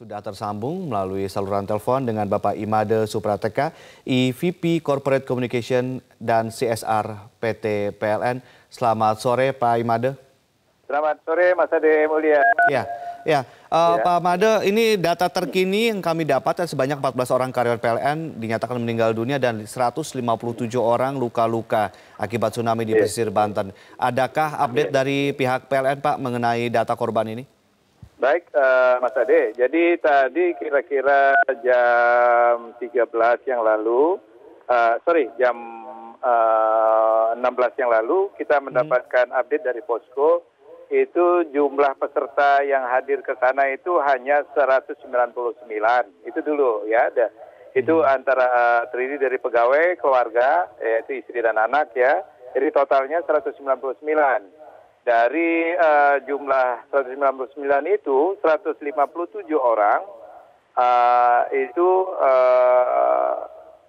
Sudah tersambung melalui saluran telepon dengan Bapak Imade Suprateka, EVP Corporate Communication dan CSR PT PLN. Selamat sore Pak Imade. Selamat sore Mas Ade Mulia. Ya, ya. Uh, ya. Pak Made, ini data terkini yang kami dapat sebanyak 14 orang karyawan PLN dinyatakan meninggal dunia dan 157 orang luka-luka akibat tsunami di ya. pesisir Banten. Adakah update ya. dari pihak PLN Pak mengenai data korban ini? Baik, uh, Mas Ade. Jadi tadi kira-kira jam 13 yang lalu, uh, sorry, jam uh, eh, 16 yang lalu kita hmm. mendapatkan hmm. update dari posko itu jumlah peserta yang hadir ke sana itu hanya 199. Itu dulu ya, ada. Itu hmm. antara uh, terdiri dari pegawai, keluarga, yaitu istri dan anak ya. Jadi totalnya 199 dari uh, jumlah 199 itu 157 orang uh, itu uh,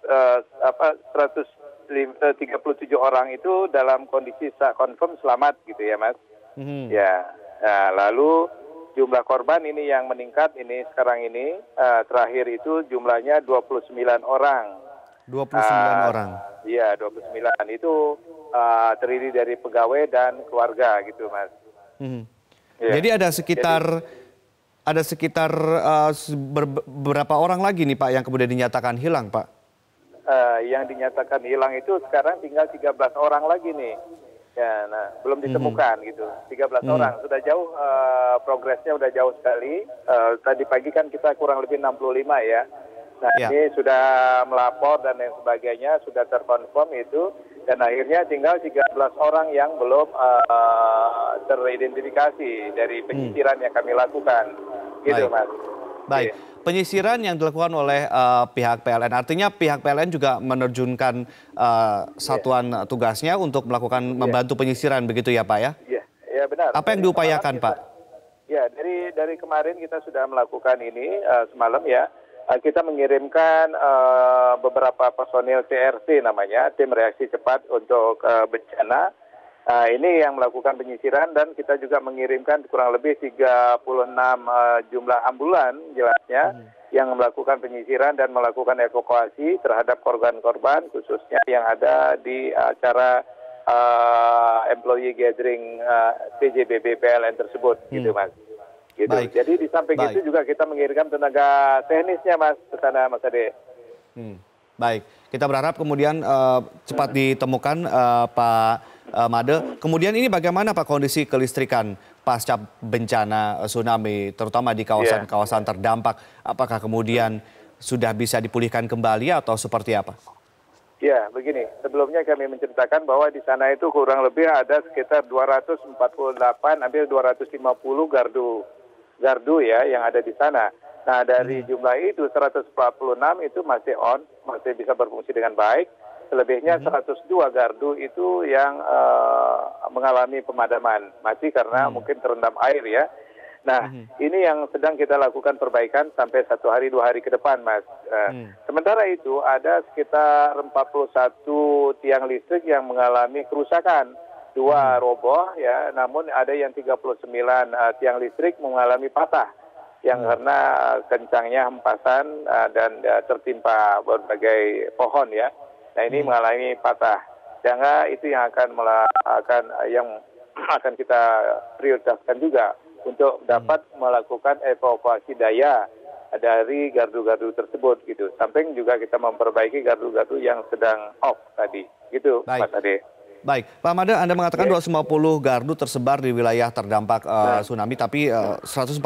uh, apa 137 orang itu dalam kondisi confirm selamat gitu ya mas. Mm-hmm. ya. Nah, lalu jumlah korban ini yang meningkat ini sekarang ini uh, terakhir itu jumlahnya 29 orang. 29 uh, orang. iya 29 itu uh, terdiri dari pegawai dan keluarga gitu mas. Hmm. Ya. Jadi ada sekitar Jadi, ada sekitar uh, beberapa orang lagi nih pak yang kemudian dinyatakan hilang pak? Uh, yang dinyatakan hilang itu sekarang tinggal 13 orang lagi nih. Ya, nah belum hmm. ditemukan hmm. gitu. 13 hmm. orang sudah jauh uh, progresnya sudah jauh sekali. Uh, tadi pagi kan kita kurang lebih 65 ya. Nah ya. ini sudah melapor dan lain sebagainya sudah terkonfirm itu dan akhirnya tinggal 13 orang yang belum uh, teridentifikasi dari hmm. penyisiran hmm. yang kami lakukan. Gitu Baik. Mas. Baik. Iya. Penyisiran yang dilakukan oleh uh, pihak PLN, artinya pihak PLN juga menerjunkan uh, satuan yeah. tugasnya untuk melakukan yeah. membantu penyisiran, begitu ya Pak ya? Iya, yeah. benar. Apa yang diupayakan kita, Pak? Ya, dari dari kemarin kita sudah melakukan ini uh, semalam ya kita mengirimkan uh, beberapa personil TRC namanya, tim reaksi cepat untuk uh, bencana. Uh, ini yang melakukan penyisiran dan kita juga mengirimkan kurang lebih 36 uh, jumlah ambulan jelasnya hmm. yang melakukan penyisiran dan melakukan evakuasi terhadap korban-korban khususnya yang ada di acara uh, employee gathering uh, TJBB PLN tersebut gitu, hmm. gitu Mas. Gitu. Baik. Jadi di samping Baik. itu juga kita mengirimkan tenaga teknisnya Mas ke sana Mas Ade. Hmm. Baik, kita berharap kemudian uh, cepat ditemukan uh, Pak uh, Made. Kemudian ini bagaimana Pak kondisi kelistrikan pasca bencana tsunami, terutama di kawasan-kawasan yeah. terdampak? Apakah kemudian sudah bisa dipulihkan kembali atau seperti apa? Ya, begini. Sebelumnya kami menceritakan bahwa di sana itu kurang lebih ada sekitar 248, hampir 250 gardu gardu ya yang ada di sana. Nah dari hmm. jumlah itu 146 itu masih on, masih bisa berfungsi dengan baik. Selebihnya 102 hmm. gardu itu yang uh, mengalami pemadaman mati karena hmm. mungkin terendam air ya. Nah, hmm. ini yang sedang kita lakukan perbaikan sampai satu hari dua hari ke depan, Mas. Uh, hmm. Sementara itu ada sekitar 41 tiang listrik yang mengalami kerusakan dua hmm. roboh ya, namun ada yang 39 uh, eh, tiang listrik mengalami patah yang hmm. karena kencangnya hempasan uh, dan uh, tertimpa berbagai pohon ya. Nah ini hmm. mengalami patah. Jangan itu yang akan akan yang akan kita prioritaskan juga untuk dapat hmm. melakukan evakuasi daya dari gardu-gardu tersebut gitu. Samping juga kita memperbaiki gardu-gardu yang sedang off tadi. Gitu Baik. Mas Ade. Baik, Pak Mada, Anda mengatakan yeah. 250 gardu tersebar di wilayah terdampak uh, nah. tsunami, tapi uh, 146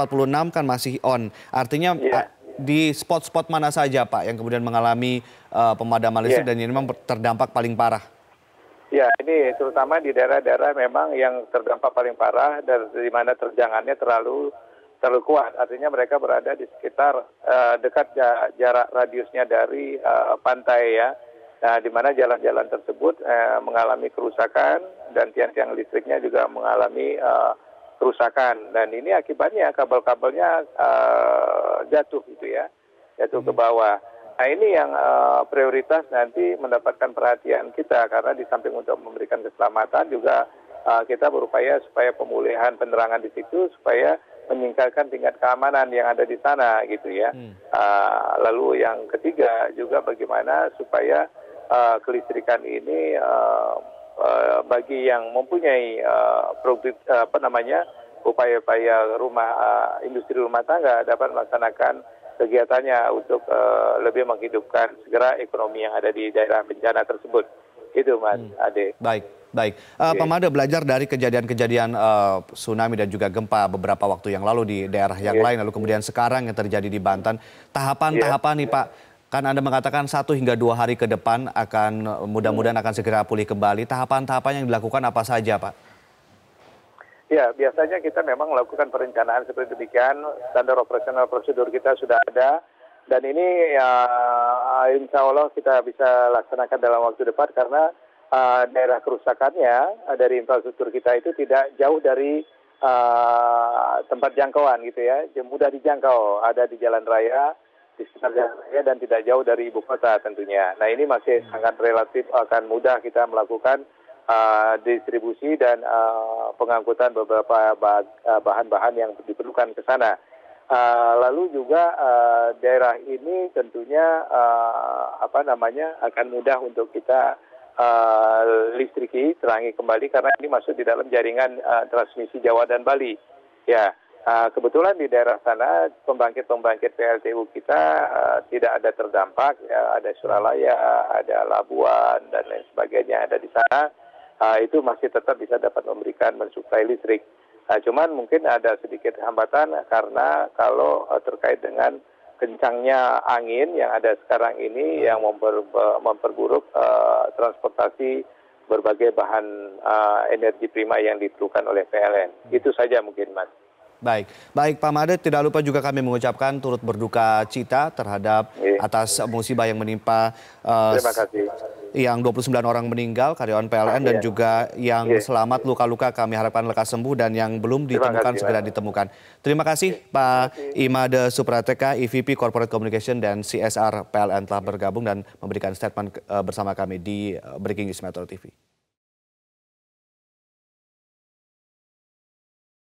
kan masih on. Artinya yeah. uh, di spot-spot mana saja, Pak, yang kemudian mengalami uh, pemadaman listrik yeah. dan ini memang terdampak paling parah? Ya, ini terutama di daerah-daerah memang yang terdampak paling parah dan di mana terjangannya terlalu terlalu kuat. Artinya mereka berada di sekitar uh, dekat jarak radiusnya dari uh, pantai ya Nah, di mana jalan-jalan tersebut eh, mengalami kerusakan dan tiang-tiang listriknya juga mengalami eh, kerusakan dan ini akibatnya kabel-kabelnya eh, jatuh gitu ya, jatuh ke hmm. bawah. Nah ini yang uh, prioritas nanti mendapatkan perhatian kita karena di samping untuk memberikan keselamatan juga uh, kita berupaya supaya pemulihan penerangan di situ supaya meningkatkan tingkat keamanan yang ada di sana gitu ya. Hmm. Uh, lalu yang ketiga juga bagaimana supaya uh, kelistrikan ini uh, uh, bagi yang mempunyai uh, produk uh, apa namanya upaya-upaya rumah uh, industri rumah tangga dapat melaksanakan kegiatannya untuk uh, lebih menghidupkan segera ekonomi yang ada di daerah bencana tersebut. Itu Mas hmm. Ade. Baik. Baik, uh, okay. Made belajar dari kejadian-kejadian uh, tsunami dan juga gempa beberapa waktu yang lalu di daerah yang yeah. lain, lalu kemudian sekarang yang terjadi di Banten. Tahapan-tahapan yeah. nih Pak, kan Anda mengatakan satu hingga dua hari ke depan akan mudah-mudahan akan segera pulih kembali. Tahapan-tahapan yang dilakukan apa saja Pak? Ya, biasanya kita memang melakukan perencanaan seperti demikian. Standar operasional prosedur kita sudah ada. Dan ini ya insya Allah kita bisa laksanakan dalam waktu dekat karena uh, daerah kerusakannya uh, dari infrastruktur kita itu tidak jauh dari uh, tempat jangkauan gitu ya. Mudah dijangkau, ada di jalan raya, di sekitar jalan raya dan tidak jauh dari ibu kota tentunya. Nah ini masih sangat relatif akan mudah kita melakukan uh, distribusi dan uh, pengangkutan beberapa uh, bahan-bahan yang diperlukan ke sana. Uh, lalu juga uh, daerah ini tentunya uh, apa namanya akan mudah untuk kita uh, listriki terangi kembali karena ini masuk di dalam jaringan uh, transmisi Jawa dan Bali. Ya, kebetulan di daerah sana pembangkit-pembangkit PLTU kita uh, tidak ada terdampak. Ya, ada Suralaya, ada Labuan dan lain sebagainya ada di sana uh, itu masih tetap bisa dapat memberikan mensuplai listrik. Nah, cuman mungkin ada sedikit hambatan karena kalau terkait dengan kencangnya angin yang ada sekarang ini yang memper, memperburuk uh, transportasi berbagai bahan uh, energi prima yang diperlukan oleh PLN. Itu saja mungkin, Mas. Baik, baik Pak Made, tidak lupa juga kami mengucapkan turut berduka cita terhadap yeah. atas musibah yang menimpa uh, Terima kasih yang 29 orang meninggal karyawan PLN dan iya. juga yang iya. selamat luka-luka kami harapkan lekas sembuh dan yang belum ditemukan segera ditemukan. Terima kasih Pak Imade Suprateka, EVP Corporate Communication dan CSR PLN telah bergabung dan memberikan statement eh, bersama kami di eh, Breaking News Metro TV.